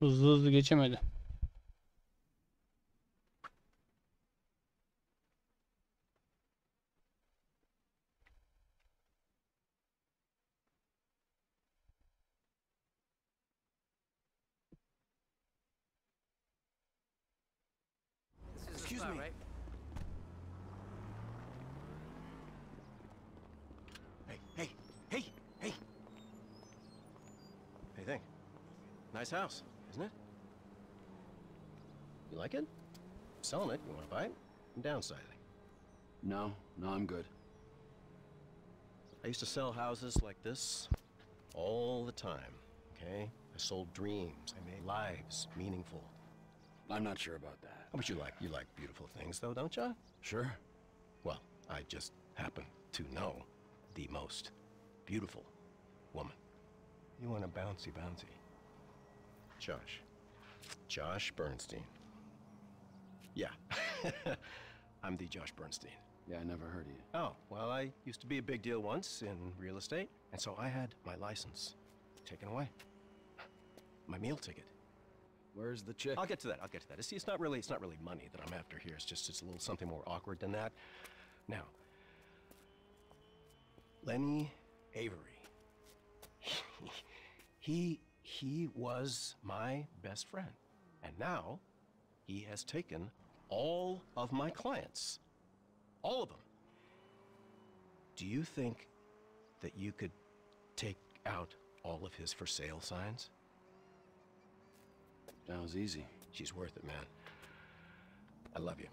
Hızlı hızlı geçemedi. You want to buy it? I'm downsizing. No, no, I'm good. I used to sell houses like this all the time, okay? I sold dreams. I made lives meaningful. I'm not sure about that. Oh, How about you like? You like beautiful things, though, don't you? Sure. Well, I just happen to know the most beautiful woman. You want a bouncy bouncy. Josh. Josh Bernstein. Yeah. I'm the Josh Bernstein. Yeah, I never heard of you. Oh, well, I used to be a big deal once in real estate, and so I had my license taken away. My meal ticket. Where's the chick? I'll get to that. I'll get to that. See, it's not really it's not really money that I'm after here. It's just it's a little something more awkward than that. Now, Lenny Avery. he he was my best friend, and now he has taken all of my clients, all of them. Do you think that you could take out all of his for sale signs? Sounds easy. She's worth it, man. I love you.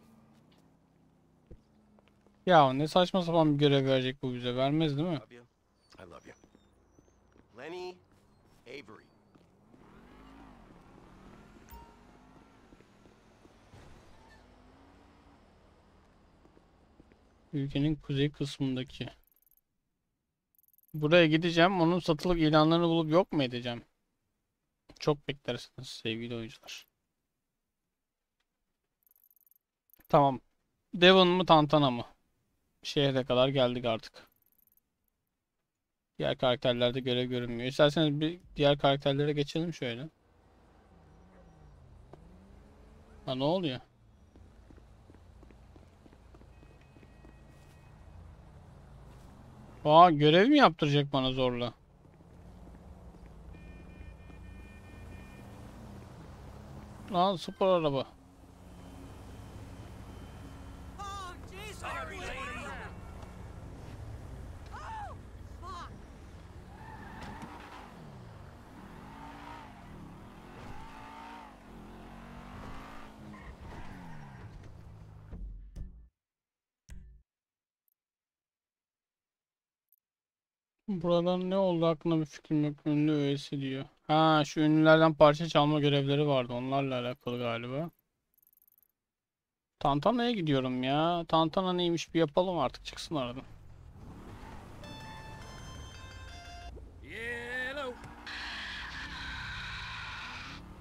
Ya ne saçma sapan bir görev verecek bu bize. Vermez değil mi? Love you. I love you. Lenny Avery. Ülkenin kuzey kısmındaki. Buraya gideceğim. Onun satılık ilanlarını bulup yok mu edeceğim? Çok beklersiniz sevgili oyuncular. Tamam. Devon mu Tantana mı? Şehre kadar geldik artık. Diğer karakterlerde görev görünmüyor. İsterseniz bir diğer karakterlere geçelim şöyle. Ha ne oluyor? Aa görev mi yaptıracak bana zorla? Lan spor araba. Oh, jeez. Sorry, lady. Oh, fuck. Buradan ne oldu hakkında bir fikrim yok. Ünlü üyesi diyor. Ha şu ünlülerden parça çalma görevleri vardı. Onlarla alakalı galiba. Tantana'ya gidiyorum ya. Tantana neymiş bir yapalım artık çıksın aradan. Hello.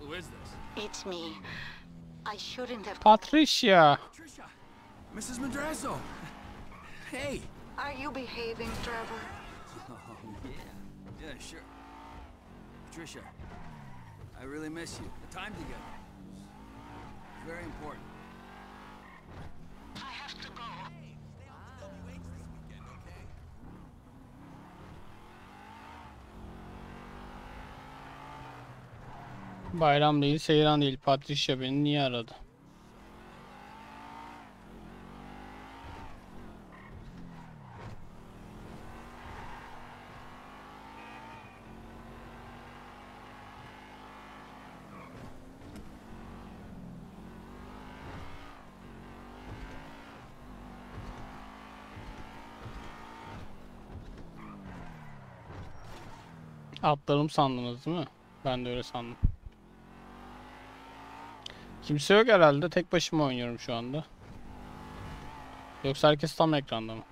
Who is this? It's me. I shouldn't have. Patricia. Trisha. Mrs. Madrazo. Hey. Are you behaving, Trevor? Yeah. Sure. Patricia, I really miss you. The time together. It's very important. I have to go. Bayram değil, seyran değil. Patricia beni niye aradı? Atlarım sandınız değil mi? Ben de öyle sandım. Kimse yok herhalde. Tek başıma oynuyorum şu anda. Yoksa herkes tam ekranda mı?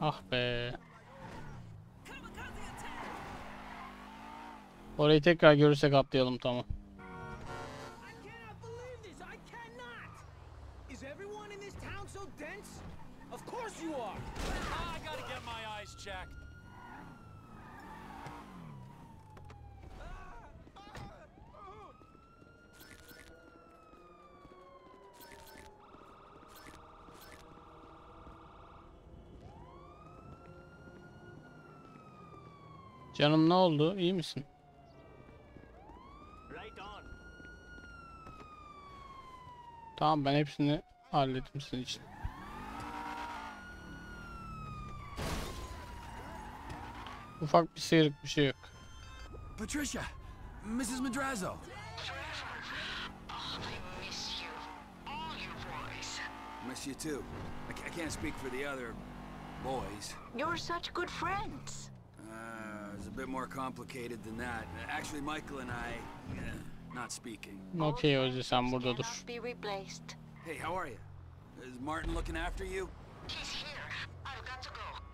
Ah be. Orayı tekrar görürsek atlayalım tamam. Course you are. I gotta get my eyes checked. Canım ne oldu? İyi misin? Tamam ben hepsini hallettim senin için. Ufak bir sıyrık bir şey yok. Patricia! Mrs. Madrazo! I miss you. All you boys. Miss you too. I, I can't speak for the other boys. You're such good friends. Uh, it's a bit more complicated than that. Actually, Michael and I, uh, not speaking. Okey Ozi sen burada dur. Cannot be replaced. Hey, how are you? Is Martin looking after you? He's here. I've got to go.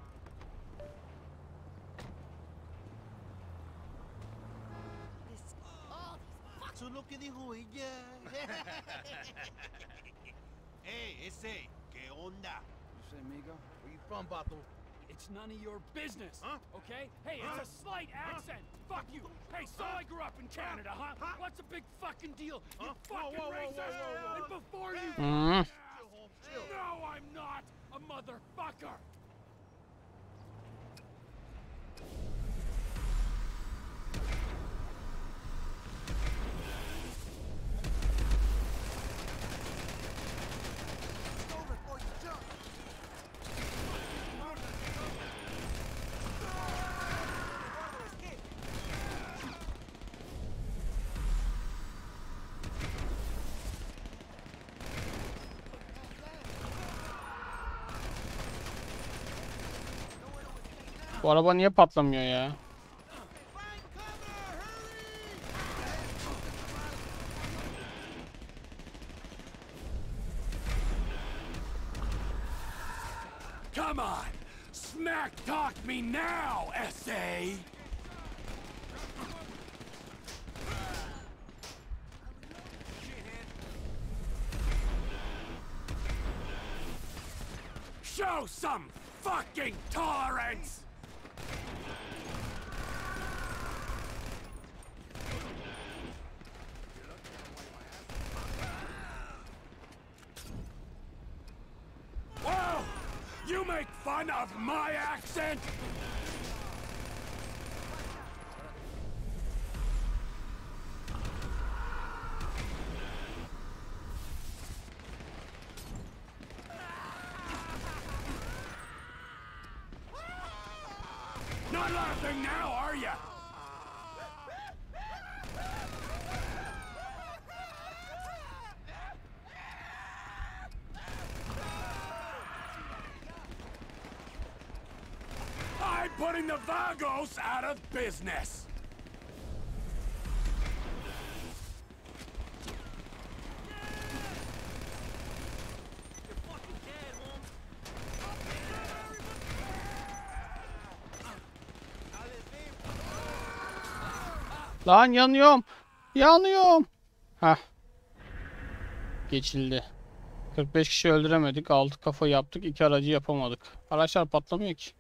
Eso es lo que dijo ella. hey, ese, ¿qué onda? You say amigo? Where you from, Bato? It's none of your business, Huh? okay? Hey, it's a slight accent. Fuck you. Hey, so I grew up in Canada, huh? What's a big fucking deal? You Huh? Whoa, fucking whoa, whoa, racist. whoa, whoa, whoa. And before you... Mm-hmm. Chill, chill. No, I'm not a motherfucker. Bu araba niye patlamıyor ya? Come on! Smack talk me now, S.A.! My accent? Not laughing now, are ya? I'm putting the Vagos out of business! Lan yanıyorum. Yanıyorum. Hah. Geçildi. 45 kişi öldüremedik. 6 kafa yaptık. 2 aracı yapamadık. Araçlar patlamıyor ki.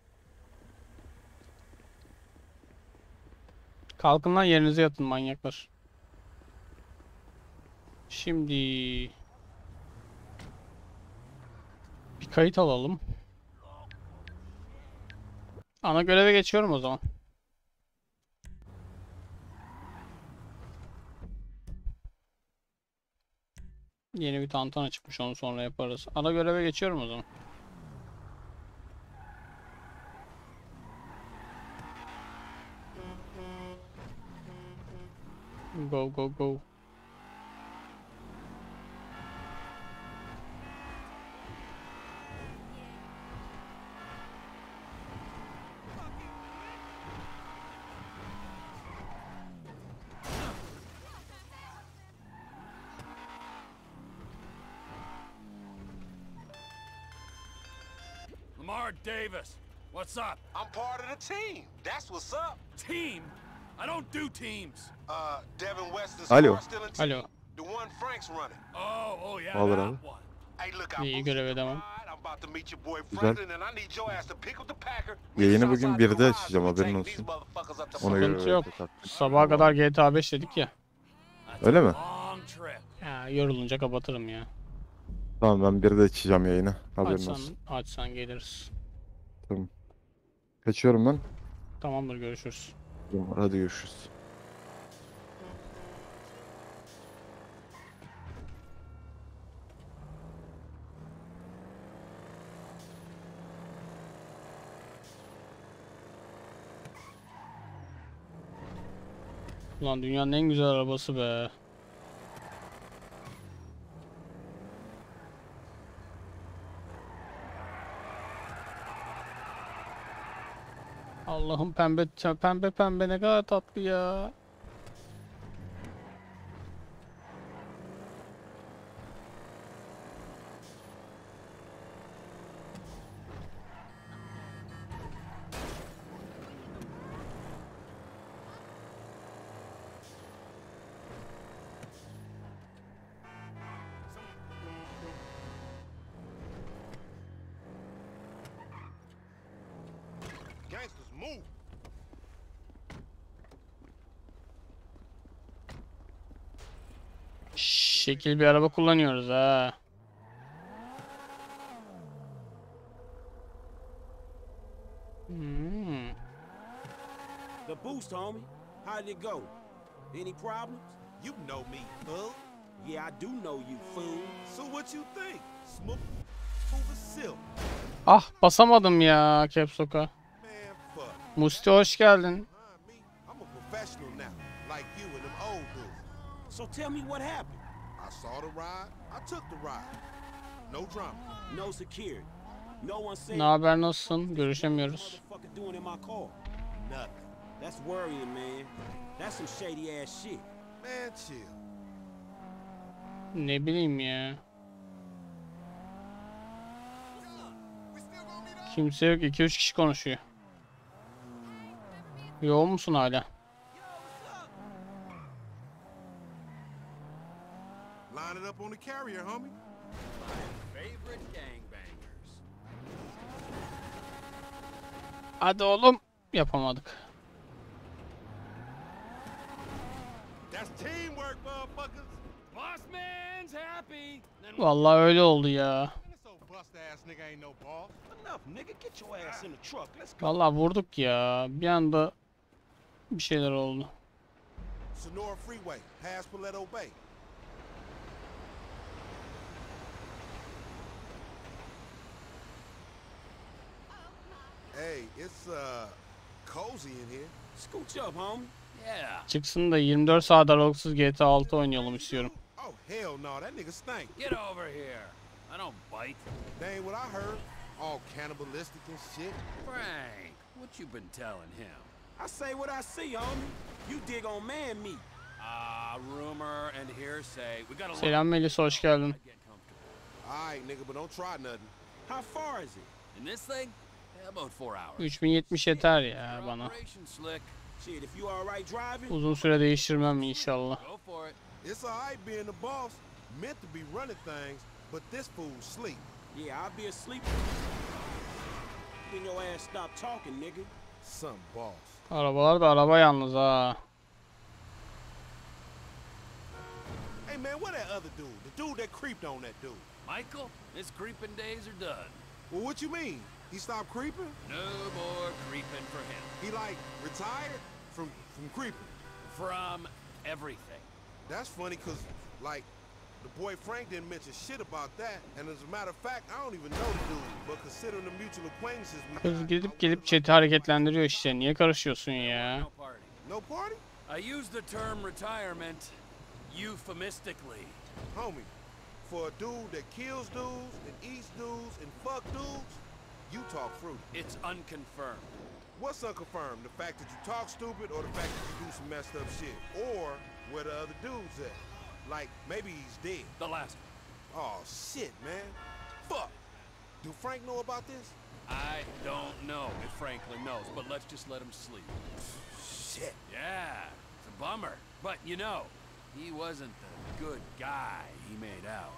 Kalkın lan yerinize yatın manyaklar. Şimdi bir kayıt alalım. Ana göreve geçiyorum o zaman. Yeni bir tantana çıkmış onu sonra yaparız. Ana göreve geçiyorum o zaman. Go go go. Lamar Davis, what's up? I'm part of the team. That's what's up. Team? I don't do teams. Uh, Devin Weston's Alo. Alo. The one Frank's running. Oh, oh yeah, Olur abi. one. Hey, look, I İyi boosted görev the edemem. ride. I'm about to meet your boy Güzel. Franklin, and I need your ass to pick up the Packer. Yayını bugün outside the 1'de garage açacağım, haberin olsun. Ona göre Sıkıntı yok. Sabaha kadar GTA 5 dedik ya. Öyle mi? Ya yorulunca kapatırım ya. Tamam ben 1'de açacağım yayını. Haberin Açsan, olsun. açsan geliriz. Kaçıyorum ben. Tamamdır görüşürüz. Hadi görüşürüz. Ulan dünyanın en güzel arabası be. Allah'ım pembe pembe pembe ne kadar tatlı ya. Şekil bir araba kullanıyoruz ha. Hmm. The boost, homie. How did it go? Any problems? You know me, fool. Yeah, I do know you, fool. So what you think? Smooth as silk. Ah basamadım ya Caps Lock'a. Man, fuck. Musti hoş geldin. So tell me what happened. I saw the ride, I took the ride. No drama. No security. No one said Ne haber nasılsın? Görüşemiyoruz. That's worrying, man. That's some shady ass shit. Man, chill. Ne bileyim ya. Kimse yok. 2-3 kişi konuşuyor. Yoğun musun hala? Line it up on the carrier, homie. Favorite gangbangers. Hadi oğlum. Yapamadık. That's teamwork, motherfuckers. Boss man's happy. Then Vallahi öyle oldu ya. This old bust ass nigga ain't no boss. Enough, nigga. Get your ass in the truck. Let's go. Vallahi vurduk ya. Bir anda bir şeyler oldu. Sonora Freeway, past Paleto Bay. Hey, it's uh cozy in here. Scooch up, homie. Yeah. Çıksın da 24 saat aralıksız GTA 6 oynayalım istiyorum. Oh hell no, that nigga stink. Get over here. I don't bite. That ain't what I heard. All cannibalistic and shit. Frank, what you been telling him? I say what I see, homie. You dig on man meat. Ah, rumor and hearsay. We gotta. Selam Melis hoş geldin. Alright, nigga, but don't try nothing. How far is it? In this thing, about four hours. 3070 yeter ya bana. Uzun süre değiştirmem inşallah. It's alright being the boss, meant to be running things, but this fool sleep. yeah, I'll be asleep. Then your ass stop talking, nigga. Some boss. Arabalar da araba yalnız ha. Hey man, where that other dude? The dude that creeped on that dude. Michael, his creeping days are done. Well, what you mean? He stopped creeping? No more creeping for him. He like retired from from creeping. From everything. That's funny cause like the boy Frank didn't mention shit about that. And as a matter of fact, I don't even know the dude. But considering the mutual acquaintances we Kız got, gidip I gelip would've- chat'i hareketlendiriyor işte. Niye karışıyorsun ya? No party. No party? I use the term retirement euphemistically. Homie, for a dude that kills dudes and eats dudes and fuck dudes, you talk fruity. It's unconfirmed. What's unconfirmed? The fact that you talk stupid or the fact that you do some messed up shit? Or where the other dude's at? Like, maybe he's dead. The last one. Oh, shit, man. Fuck. Do Frank know about this? I don't know if Franklin knows, but let's just let him sleep. Shit. Yeah, it's a bummer. But you know, he wasn't the good guy he made out.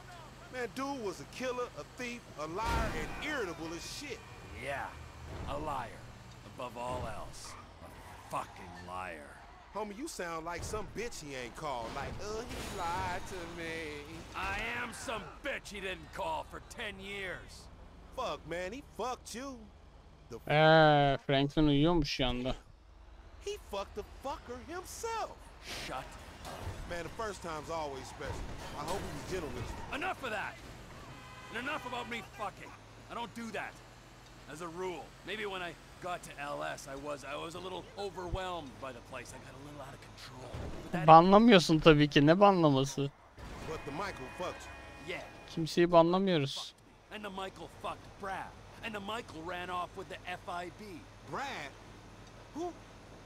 Man, dude was a killer, a thief, a liar, and irritable as shit. Yeah, a liar. Above all else, a fucking liar. Homie, you sound like some bitch he ain't called. Like, uh, he lied to me. I am some bitch he didn't call for 10 years. Fuck, man, he fucked you. The f- Eee Franklin uyuyormuş yanda. he fucked the fucker himself. Shut. Man, the first time's always special. I hope he was gentle with you. Enough of that. And enough about me fucking. I don't do that. As a rule. Maybe when I got to LS, I was I was a little overwhelmed by the place. I got a little out of control. Banlamıyorsun tabii ki. Ne banlaması? Kimseyi banlamıyoruz. And the Michael fucked Brad. And the Michael ran off with the FIB. Brad? Who,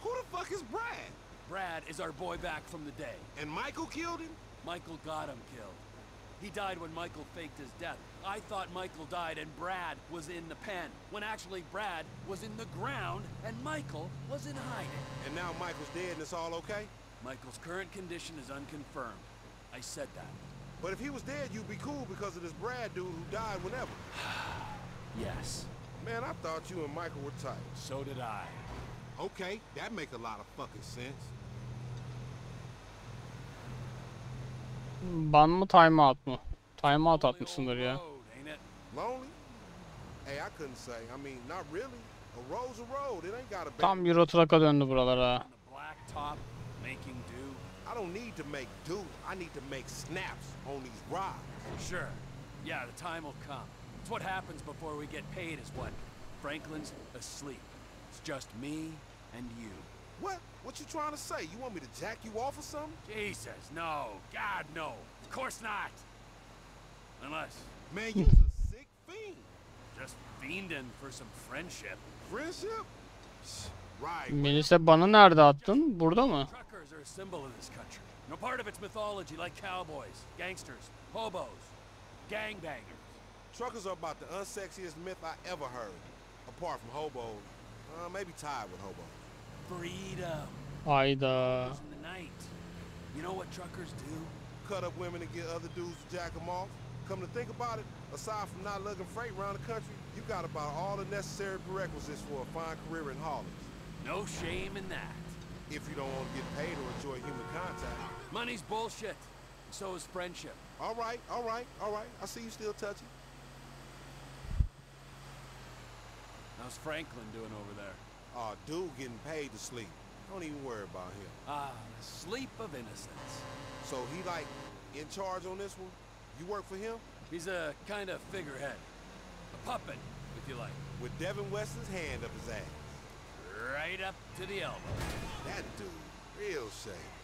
who the fuck is Brad? Brad is our boy back from the day. And Michael killed him? Michael got him killed. He died when Michael faked his death. I thought Michael died and Brad was in the pen, when actually Brad was in the ground and Michael was in hiding. And now Michael's dead and it's all okay? Michael's current condition is unconfirmed. I said that. But if he was dead, you'd be cool because of this Brad dude who died whenever. Yes, Man, I thought you and Michael were tight. so did I. Okay, that make a lot of fucking sense. Ban mı timeout mu? Timeout Lonely atmışsındır old ya. Road, ain't it? Lonely? Hey, I couldn't say. I mean, not really. A road's a road. It ain't got a Tam Euro Truck'a döndü buralar ha. Black top, making do. I don't need to make do. I need to make snaps on these rides. Sure. Yeah, the time will come. It's what happens before we get paid is what? Franklin's asleep. It's just me and you. What? What you trying to say? You want me to jack you off or something? Jesus, no. God, no. Of course not. Unless Man, you's a sick fiend. just fiending for some friendship. Friendship? Right. Melis'e banı nerede attın? Burada mı? Truckers are a symbol of this country. No part of its mythology like cowboys, gangsters, hobos, gangbangers. Truckers are about the unsexiest myth I ever heard. Apart from hobos. Uh, maybe tied with hobos. Freedom. Hayda. Night. You know what truckers do? Cut up women and get other dudes to jack them off. Come to think about it, aside from not lugging freight around the country, you got about all the necessary prerequisites for a fine career in haulage. No shame in that. If you don't want to get paid or enjoy human contact. Money's bullshit. And so is friendship. All right, all right, all right. I see you still touching. How's Franklin doing over there? Aw, dude getting paid to sleep. Don't even worry about him. Ah, the sleep of innocence. So he like in charge on this one? You work for him? He's a kind of figurehead. A puppet, if you like. With Devin Weston's hand up his ass. Right up to the elbow. That dude, real shame.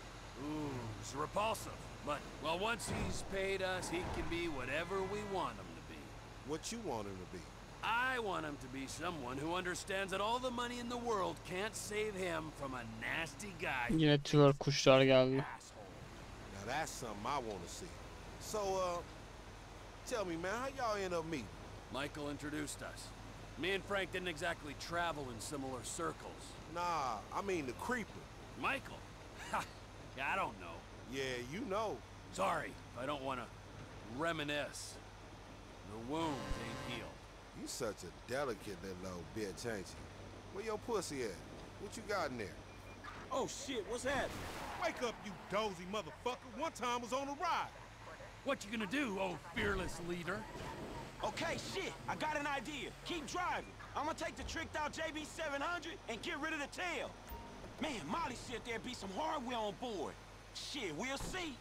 Ooh, it's repulsive. But, well, once he's paid us, he can be whatever we want him to be. What you want him to be? I want him to be someone who understands that all the money in the world can't save him from a nasty guy. Yine twerk kuşlar geldi. Asshole. Now that's something I want to see. So, uh, tell me, man, how y'all end up meeting? Michael introduced us. Me and Frank didn't exactly travel in similar circles. Nah, I mean the creeper. Michael? Ha! yeah, I don't know. Yeah, you know. Sorry I don't want to reminisce. The wounds ain't healed. You such a delicate little old bitch, ain't you? Where your pussy at? What you got in there? Oh shit, what's happening? Wake up, you dozy motherfucker. One time was on a ride. What you gonna do, oh fearless leader? Okay, shit, I got an idea. Keep driving. I'm gonna take the tricked out JB700 and get rid of the tail. Man, Molly said there'd be some hardware on board. Shit, we'll see.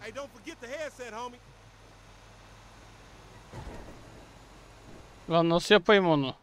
Hey, don't forget the headset, homie. Lan nasıl yapayım onu?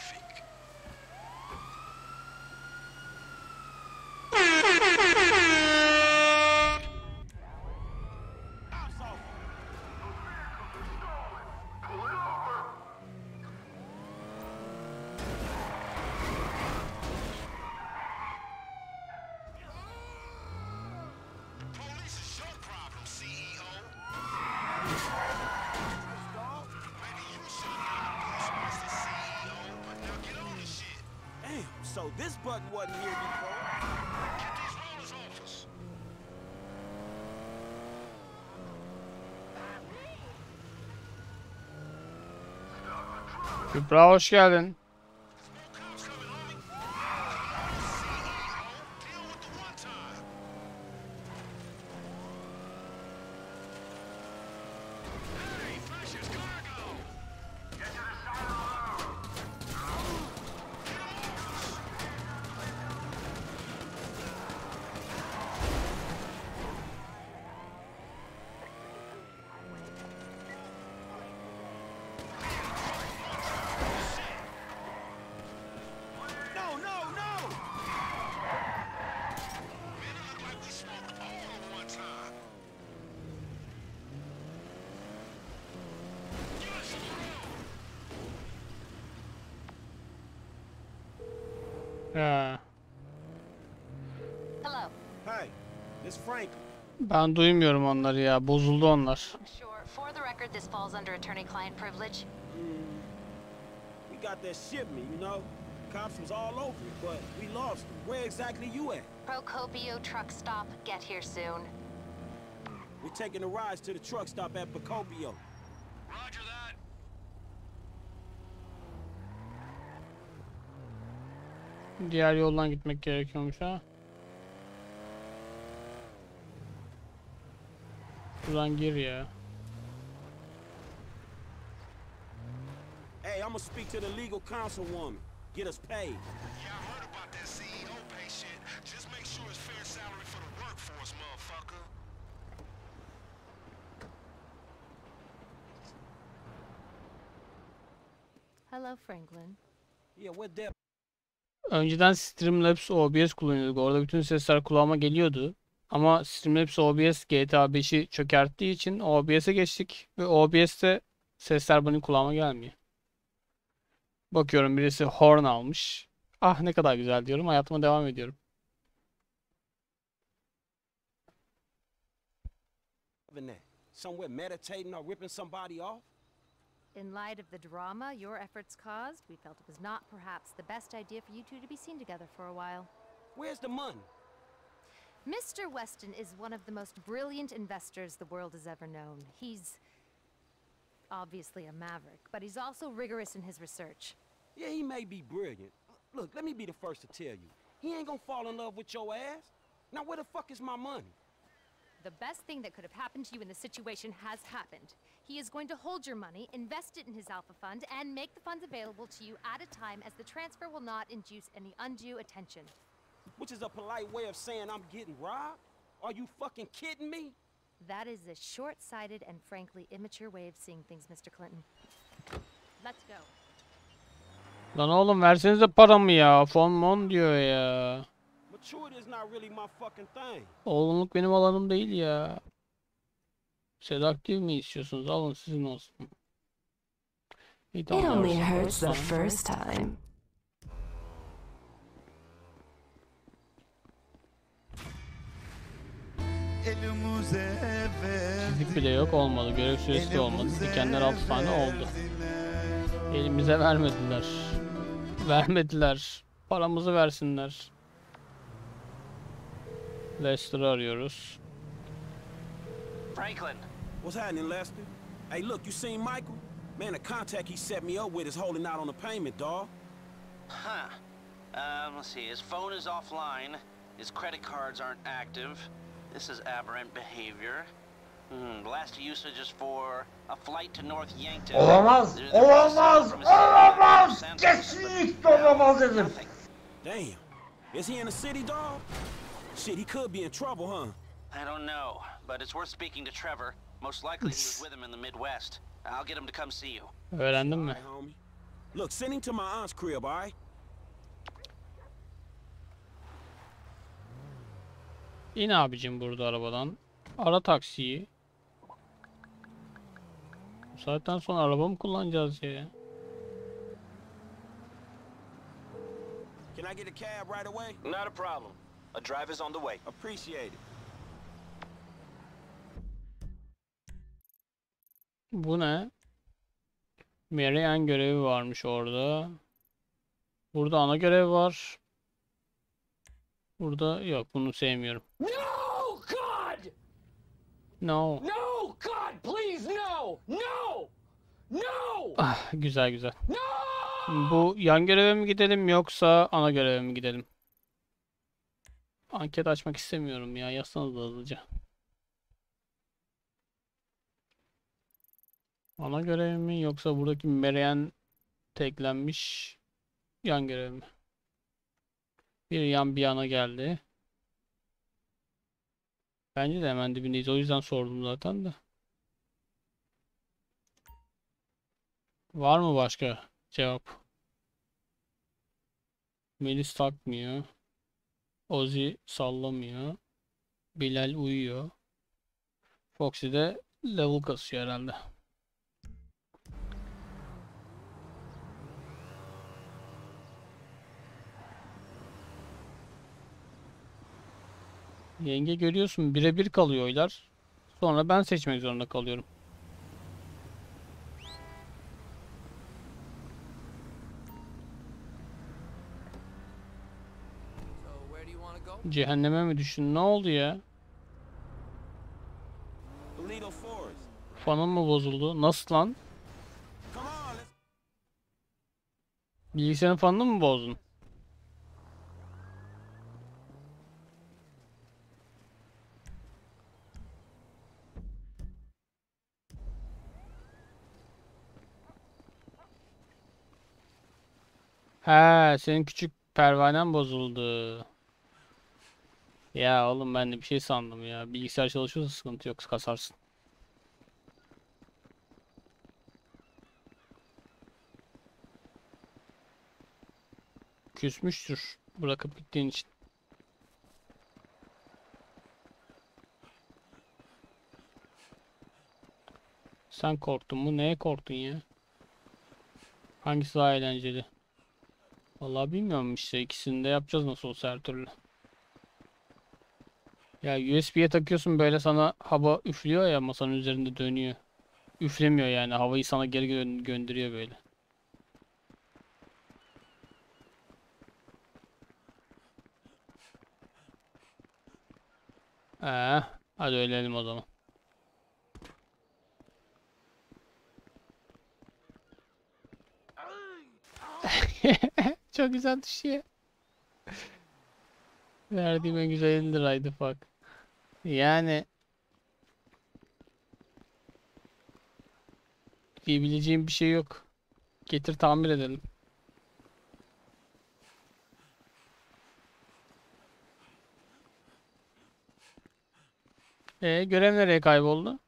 feet. So this button wasn't here before. Get these rollers off us. Kübra hoş geldin. Ben duymuyorum onları ya. Bozuldu onlar. Sure. For the record, this falls under attorney-client privilege. We got that shipment, you know? Cops was all over it, but we lost them. Where exactly you at? Procopio truck stop. Get here soon. We're taking the rides to the truck stop at Procopio. Roger that. Diğer yoldan gitmek gerekiyormuş ha. Buradan gir ya. Hey, I'm gonna speak to the legal councilwoman. Get us paid. Yeah, I heard about that CEO pay shit. Just make sure it's fair salary for the workforce, motherfucker. Hello, Franklin. Yeah, what that? Önceden Streamlabs OBS kullanıyorduk. Orada bütün sesler kulağıma geliyordu. Ama Streamlabs OBS GTA 5'i çökerttiği için OBS'e geçtik. Ve OBS'te sesler benim kulağıma gelmiyor. Bakıyorum birisi horn almış. Ah ne kadar güzel diyorum. Hayatıma devam ediyorum. Somewhere meditating or ripping somebody off? In light of the drama your efforts caused, we felt it was not perhaps the best idea for you two to be seen together for a while. Where's the money? Mr. Weston is one of the most brilliant investors the world has ever known. He's obviously a maverick, but he's also rigorous in his research. Yeah, he may be brilliant. Look, let me be the first to tell you. He ain't gonna fall in love with your ass. Now, where the fuck is my money? The best thing that could have happened to you in the situation has happened. He is going to hold your money, invest it in his Alpha Fund, and make the funds available to you at a time as the transfer will not induce any undue attention. Which is a polite way of saying I'm getting robbed? Are you fucking kidding me? That is a short sighted and frankly immature way of seeing things, Mr. Clinton. Let's go. Lan oğlum versenize paramı ya. Fon mon diyor ya. Maturity is not really my fucking thing. Oğlumluk benim alanım değil ya. Sedaktif mi istiyorsunuz? Alın sizin olsun. It only hurts the first time. Çizik bile yok olmadı. Görev süresi de olmadı. Dikenler 6 tane oldu. Elimize vermediler. Vermediler. Paramızı versinler. Lester'ı arıyoruz. Franklin. What's happening, Lester? Hey, look, you seen Michael? Man, the contact he set me up with is holding out on the payment, dawg. Huh. Um, let's see. His phone is offline. His credit cards aren't active. This is aberrant behavior. Hmm. The last usage is for a flight to North Yankton. Olamaz, There's olamaz, from his cell phone olamaz. Kesinlikle olamaz dedim. Damn. Is he in the city, dog? Shit, he could be in trouble, huh? I don't know, but it's worth speaking to Trevor. Most likely he was with him in the Midwest. I'll get him to come see you. Öğrendin mi? Homie. Look, send him to my aunt's crib, all right? İn abicim burada arabadan. Ara taksiyi. Bu saatten sonra araba mı kullanacağız ya? Can I get a cab right away? Not a problem. A driver's on the way. Appreciate it. Bu ne? Marianne görevi varmış orada. Burada ana görev var. Burada yok bunu sevmiyorum. No, God! No. No, God, please, no! No! No! Ah, güzel güzel. No! Bu yan göreve mi gidelim yoksa ana göreve mi gidelim? Anket açmak istemiyorum ya. Yazsanız da hızlıca. Ana görev mi yoksa buradaki Marianne teklenmiş yan görev mi? Bir yan bir yana geldi. Bence de hemen dibindeyiz. O yüzden sordum zaten de. Var mı başka cevap? Melis takmıyor. Ozzy sallamıyor. Bilal uyuyor. Foxy de level kasıyor herhalde. Yenge görüyorsun birebir kalıyor oylar. Sonra ben seçmek zorunda kalıyorum. Cehenneme mi düştün? Ne oldu ya? Fanın mı bozuldu? Nasıl lan? Bilgisayarın fanını mı bozdun? He, senin küçük pervanen bozuldu. Ya oğlum ben de bir şey sandım ya. Bilgisayar çalışıyorsa sıkıntı yok, kasarsın. Küsmüştür bırakıp gittiğin için. Sen korktun mu? Neye korktun ya? Hangisi daha eğlenceli? Vallahi bilmiyorum işte. İkisini de yapacağız nasıl olsa her türlü. Ya USB'ye takıyorsun böyle sana hava üflüyor ya masanın üzerinde dönüyor. Üflemiyor yani havayı sana geri gö- gönderiyor böyle. Ee, hadi ölelim o zaman. Çok güzel düşüyor. Verdiğim en güzel 50 liraydı fuck. Yani diyebileceğim bir şey yok. Getir tamir edelim. E görev nereye kayboldu?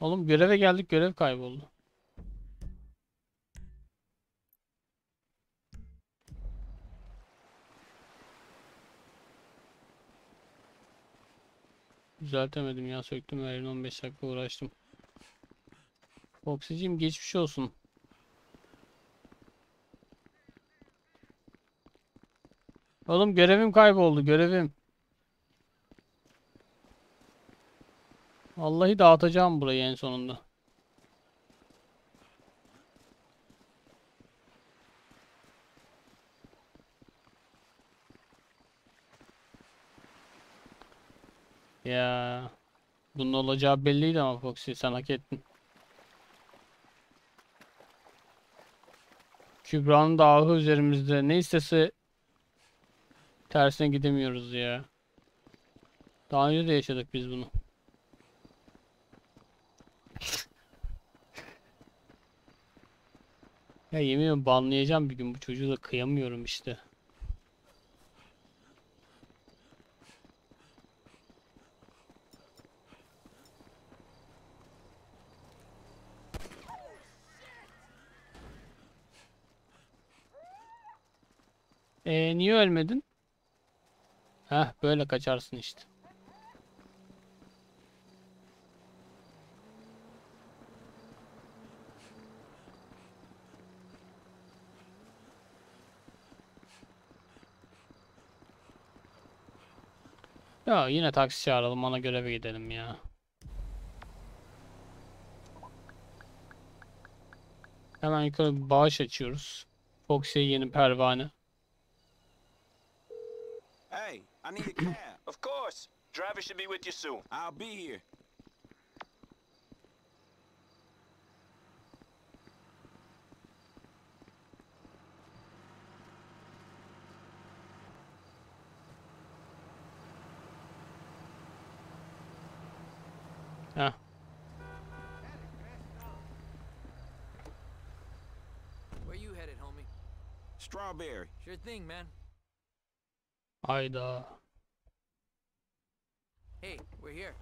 Oğlum göreve geldik görev kayboldu. Düzeltemedim ya söktüm her yerini 15 dakika uğraştım. Foxy'cim geçmiş olsun. Oğlum görevim kayboldu görevim. Vallahi dağıtacağım burayı en sonunda. Ya bunun olacağı belliydi ama Foxy sen hak ettin. Kübra'nın da üzerimizde. Ne istese tersine gidemiyoruz ya. Daha önce de yaşadık biz bunu. Ya yemin ediyorum banlayacağım bir gün bu çocuğu da kıyamıyorum işte. Ee, niye ölmedin? Heh böyle kaçarsın işte. Ya yine taksi çağıralım ona göreve gidelim ya. Hemen yukarı bir bağış açıyoruz. Foxy'ye yeni pervane. Hey, I need a cab. Of course. Driver should be with you soon. I'll be here. Heh. Where you headed, homie? Strawberry. Sure thing, man. Hayda. Hey, we're here.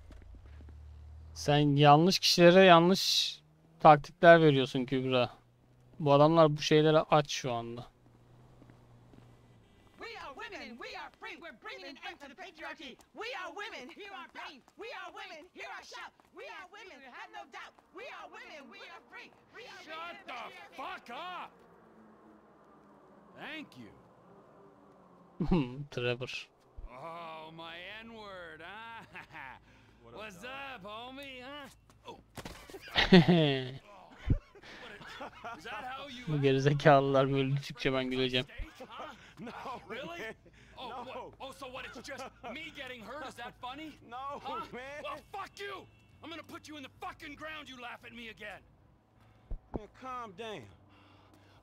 Sen yanlış kişilere yanlış taktikler veriyorsun Kübra. Bu adamlar bu şeyleri aç şu anda. We are women and we are free. We're bringing an end to the patriarchy. We are women. Hear our pain. We are women. Hear our shout. We are women. Have no doubt. We are women. We are free. We are Shut the fuck up! Thank you. Trevor. Oh, my N-word, huh? What's up, homie, huh? Oh. Is that how you Bu gerizekalılar böyle düşükçe ben güleceğim. No, Really? Oh, No. what? oh, so what? It's just me getting hurt? Is that funny? No, Huh? man. Well, fuck you! I'm gonna put you in the fucking ground. You laugh at me again. Man, calm down.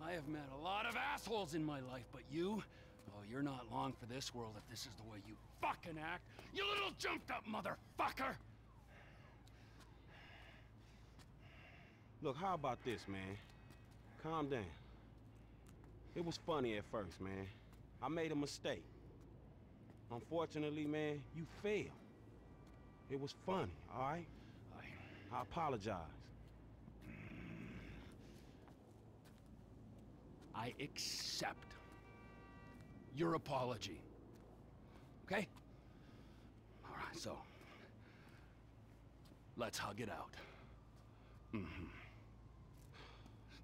I have met a lot of assholes in my life, but you, oh, you're not long for this world if this is the way you fucking act. You little jumped up motherfucker! Look, how about this, man? Calm down. It was funny at first, man. I made a mistake. Unfortunately, man, you failed. It was funny, all right? I apologize. I accept your apology. Okay? All right, so let's hug it out. Mm-hmm.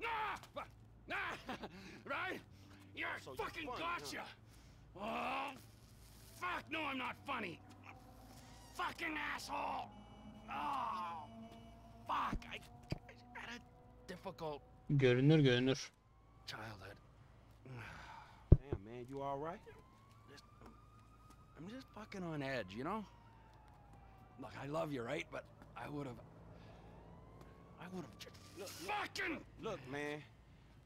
Nah! Nah! right? You're So you're fucking funny, gotcha! Oh, fuck! No, I'm not funny! Fucking asshole! Oh, fuck! I, I had a difficult Görünür görünür. Childhood. Damn, man, you all right? Just, I'm just fucking on edge, you know? Look, I love you, right? But I would have. I would have just. Look, fucking! Look, man.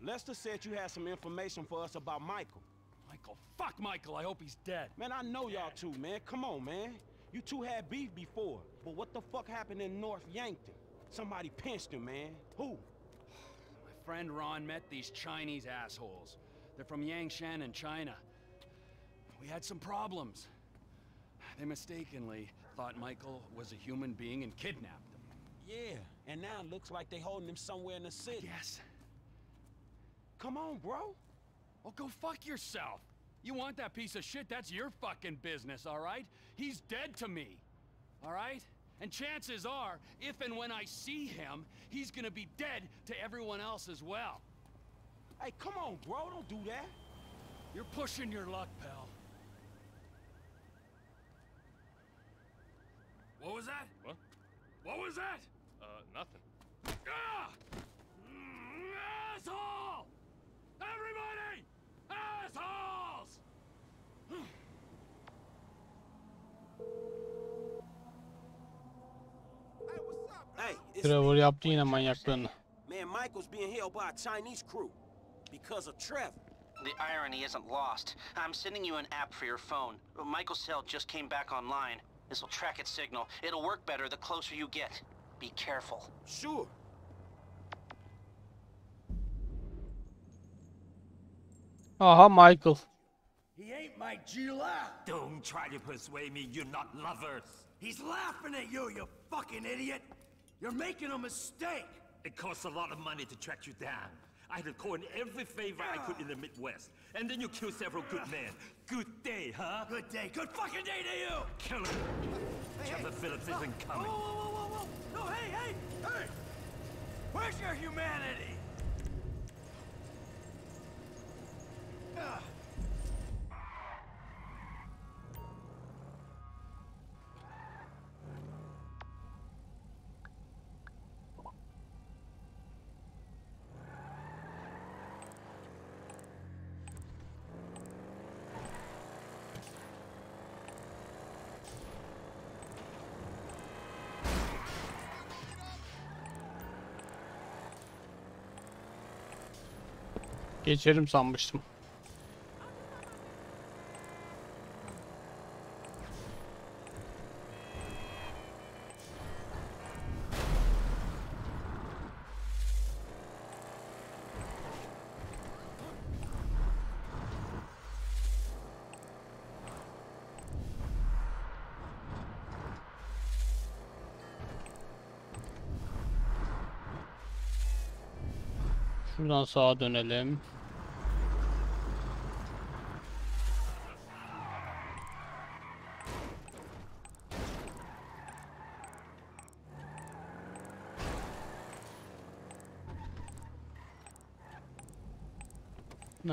Lester said you had some information for us about Michael. Michael, fuck Michael. I hope he's dead. Man, I know y'all two, man. Come on, man. You two had beef before. But what the fuck happened in North Yankton? Somebody pinched him, man. Who? My friend Ron met these Chinese assholes. They're from Yangshan in China. We had some problems. They mistakenly thought Michael was a human being and kidnapped him. Yeah, and now it looks like they're holding him somewhere in the city. Yes. Come on, bro. Well, go fuck yourself. You want that piece of shit? That's your fucking business, all right? He's dead to me, all right? And chances are, if and when I see him, he's gonna be dead to everyone else as well. Hey, come on, bro. Don't do that. You're pushing your luck, pal. What was that? What? What was that? Uh, nothing. Ah! Mm, Asshole! Everybody! Assholes! Hey, it's Trevor yaptı yine manyaklığını. Man, Michael's being held by a Chinese crew because of Trevor. The irony isn't lost. I'm sending you an app for your phone. Michael's cell just came back online. This will track its signal. It'll work better the closer you get. Be careful. Sure. Aha Michael. He ain't my Gila. Don't try to persuade me you're not lovers. He's laughing at you, you fucking idiot. You're making a mistake. It costs a lot of money to track you down. I had to call in every favor I could in the Midwest. And then you kill several good men. Good day, huh? Good day. Good fucking day to you! Kill him. Trevor Phillips isn't coming. Whoa, whoa, whoa, whoa, whoa! No, hey, hey, hey! Where's your humanity? Geçerim sanmıştım. Şuradan sağa dönelim.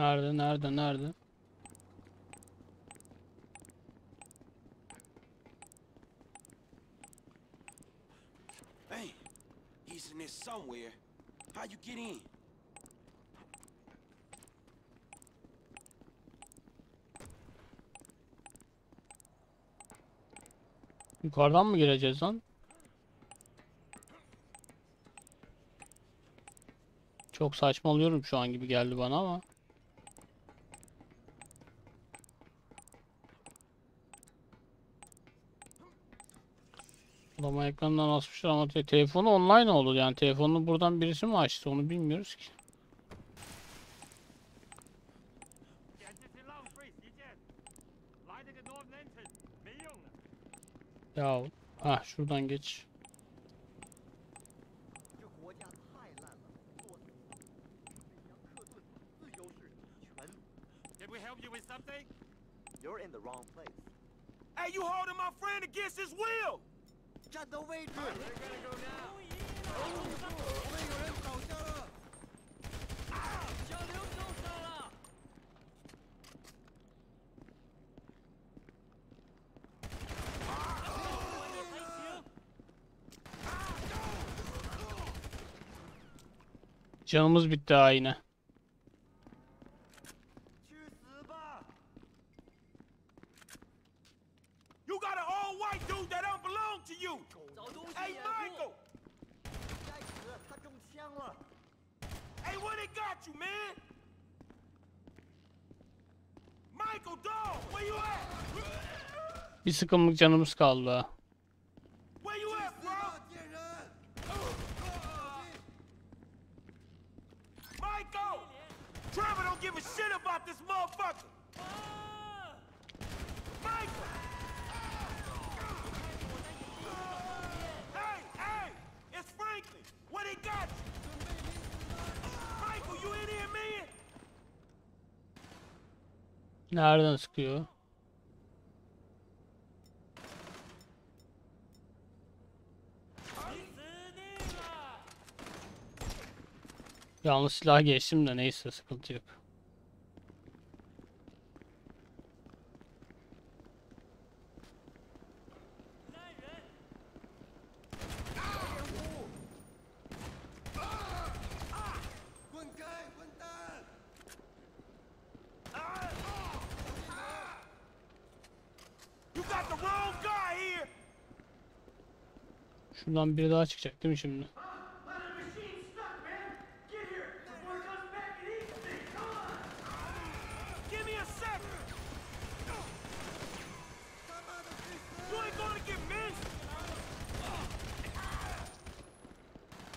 Nerede, nerede, nerede? Hey, he's in there somewhere. How you get in? Yukarıdan mı gireceğiz lan? Çok saçmalıyorum şu an gibi geldi bana ama. Adama ekrandan asmışlar ama te- telefonu online oldu yani telefonunu buradan birisi mi açtı onu bilmiyoruz ki. Ya ah şuradan geç. You're in the wrong place. Hey, you holding my friend against his will! 战斗位置。 Canımız bitti ha yine. İn here, man? Nereden sıkıyor? Yalnız silah geçtim de neyse sıkıntı yok. Şuradan biri daha çıkacak değil mi şimdi? Give me a second! You ain't gonna get missed!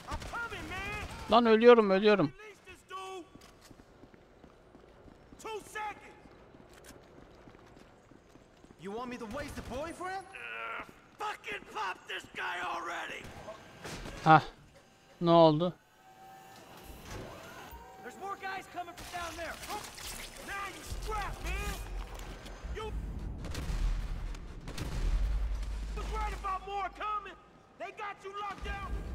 I'm coming, man! Lan ölüyorum ölüyorum. You want me to waste a boyfriend? Fucking pop this guy already! Hah. Ne oldu? There's guys coming from down there. Oh, now you strapped, man. You was right about more coming. They got you locked down.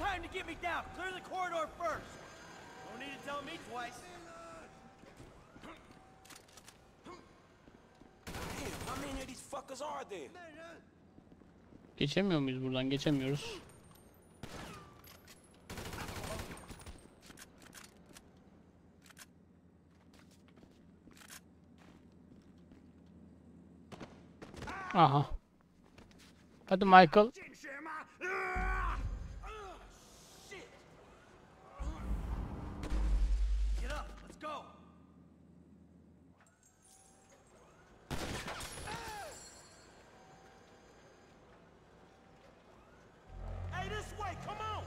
time to get me down. Clear the corridor first. No need to tell me twice. Damn, how many of these fuckers are there? Geçemiyor muyuz buradan? Geçemiyoruz. Aha. Hadi Michael. Get up. Let's go. Hey, this way. Come on.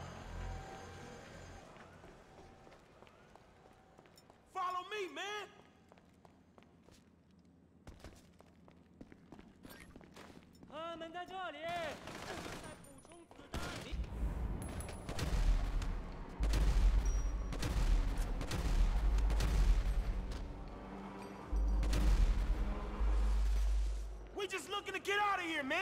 Follow me, man. We just looking to get out of here, man.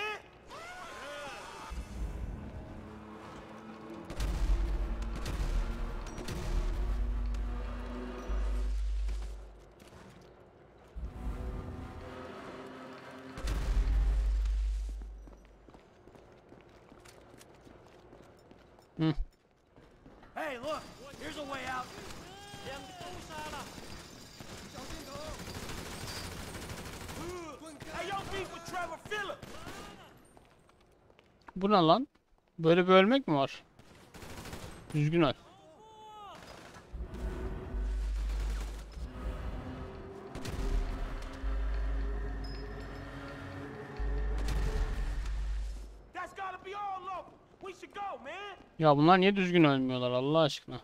Ne lan? Böyle bir ölmek mi var? Düzgün öl. Ya bunlar niye düzgün ölmüyorlar Allah aşkına?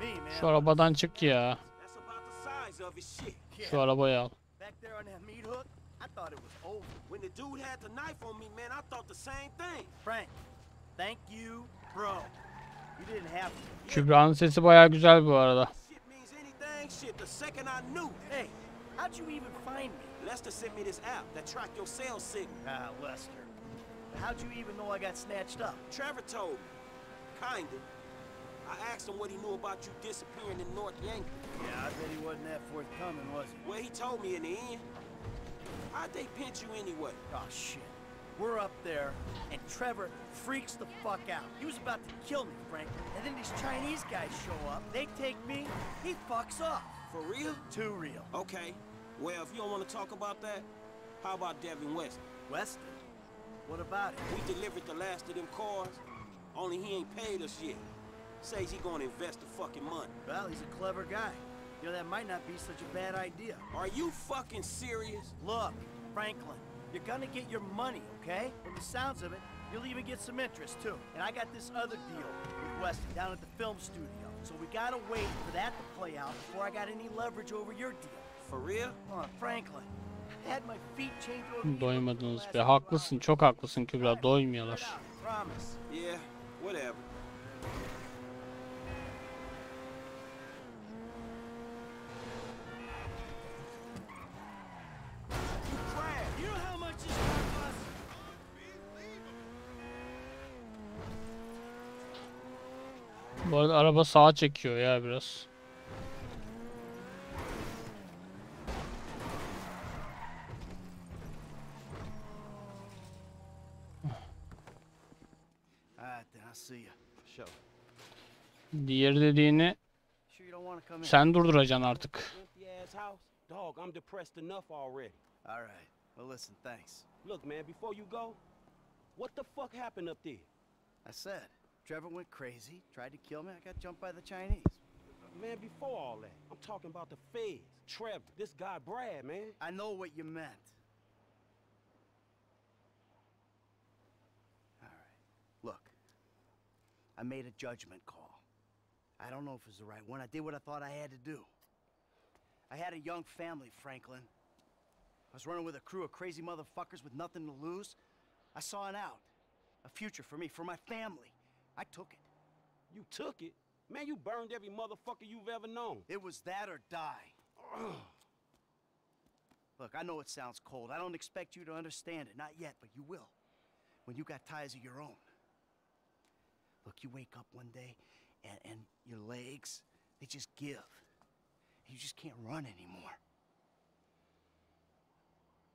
Me, man. Şu arabadan çık ya. Şu arabayı al. Thought it was over. When the dude had the knife on me, man, I thought the same thing. Frank, thank you, bro. Kübra'nın sesi bayağı güzel bu arada. Shit means anything. The second I knew. Hey, how'd you even find me? Lester sent me this app that track your cell signal. Ah, Lester. How'd you even know I got snatched up? Trevor told me. Kinda. I asked him what he knew about you disappearing in North Yankee. Yeah, I bet he wasn't that forthcoming, was he? Well, he told me in the end. How'd they pinch you anyway? Oh, shit. We're up there, and Trevor freaks the fuck out. He was about to kill me, Frank. And then these Chinese guys show up. They take me. He fucks off. For real? Too real. Okay. Well, if you don't want to talk about that, how about Devin West? Weston? What about it? We delivered the last of them cars, only he ain't paid us yet. Says he gonna invest the fucking money. Well, he's a clever guy. You know, that might not be such a bad idea. Are you fucking serious? Look, Franklin, you're gonna get your money, okay? From the sounds of it, you'll even get some interest, too. And I got this other deal with Weston down at the film studio. So we gotta wait for that to play out before I got any leverage over your deal. For real? Come on, Franklin. I had my feet chained to a Doymadınız be. Haklısın. Çok haklısın Kübra. Doymuyorlar. Yeah, whatever. Bu arada araba sağa çekiyor ya biraz. Diğer dediğini sen durduracaksın artık. Dog, I'm depressed enough already. All right. Well, listen, thanks. Look, man, before you go, what the fuck happened up there? I said, Trevor went crazy, tried to kill me. I got jumped by the Chinese. Man, before all that, I'm talking about the feds. Trevor, this guy Brad, man. I know what you meant. All right. Look, I made a judgment call. I don't know if it was the right one. I did what I thought I had to do. I had a young family, Franklin. I was running with a crew of crazy motherfuckers with nothing to lose. I saw an out, a future for me, for my family. I took it. You took it? Man, you burned every motherfucker you've ever known. It was that or die. Look, I know it sounds cold. I don't expect you to understand it. Not yet, but you will. When you got ties of your own. Look, you wake up one day and, and your legs, they just give. You just can't run anymore.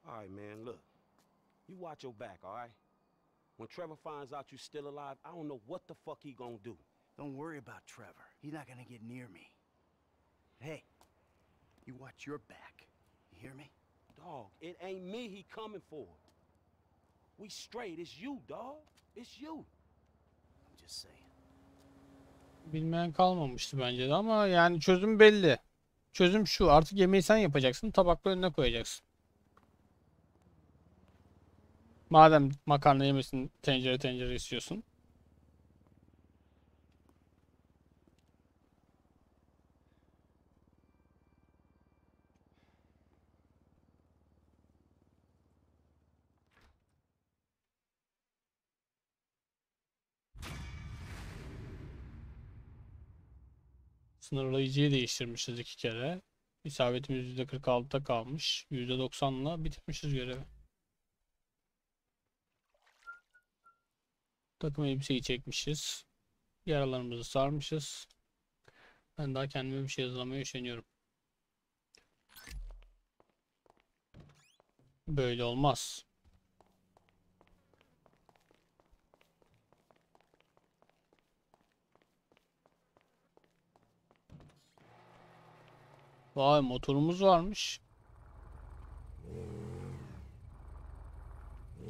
All right, man, look. You watch your back, all right? When Trevor finds out you're still alive, I don't know what the fuck he gonna do. Don't worry about Trevor. He's not gonna get near me. Hey, you watch your back. You hear me? Dog, it ain't me he coming for. We straight. It's you, dog. It's you. I'm just saying. Bilmeyen kalmamıştı bence de ama yani çözüm belli. Çözüm şu artık yemeği sen yapacaksın tabakla önüne koyacaksın. Madem makarna yemesin tencere tencere istiyorsun. Sınırlayıcıyı değiştirmişiz iki kere. İsabetimiz %46'da kalmış. %90'la bitirmişiz görevi. Takım elbiseyi çekmişiz. Yaralarımızı sarmışız. Ben daha kendime bir şey hazırlamaya üşeniyorum. Böyle olmaz. Vay motorumuz varmış.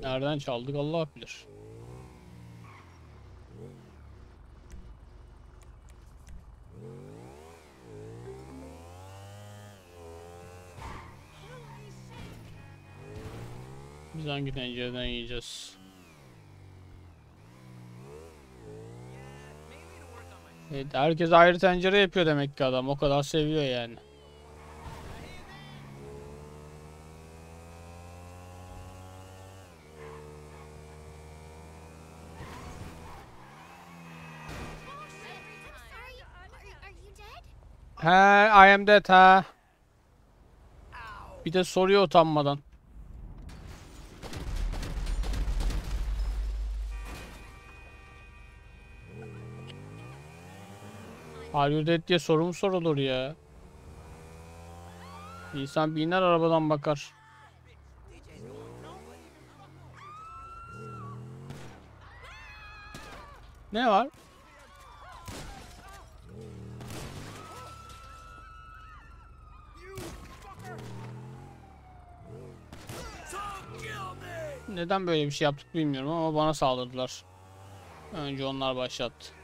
Nereden çaldık Allah bilir. Biz hangi tencereden yiyeceğiz? Evet, herkes ayrı tencere yapıyor demek ki adam. O kadar seviyor yani. He, I am dead ha. Bir de soruyor utanmadan. Are you dead diye soru mu sorulur ya? İnsan bir iner arabadan bakar. Ne var? Neden böyle bir şey yaptık bilmiyorum ama bana saldırdılar. Önce onlar başlattı.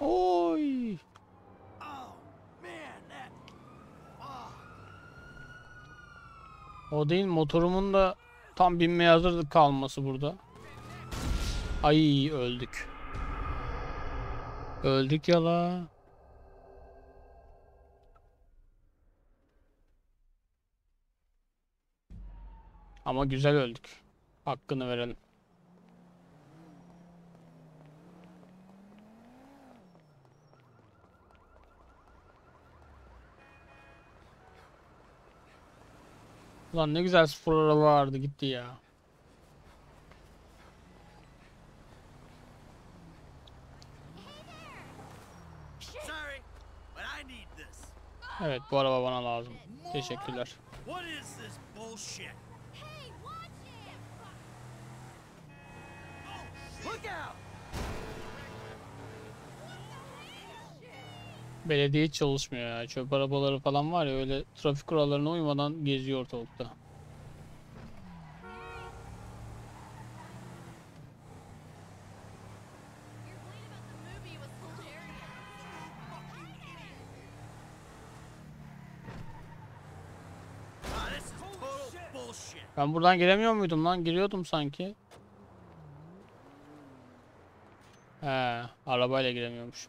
Oy. O değil motorumun da tam binmeye hazır kalması burada. Ay öldük. Öldük ya la. Ama güzel öldük. Hakkını verelim. Ulan ne güzel spor araba vardı gitti ya. Sorry, but I need this. Evet bu araba bana lazım. Teşekkürler. Bullshit? Look out! Belediye hiç çalışmıyor ya. Çöp arabaları falan var ya öyle trafik kurallarına uymadan geziyor ortalıkta. Ben buradan giremiyor muydum lan? Giriyordum sanki. He, arabayla giremiyormuş.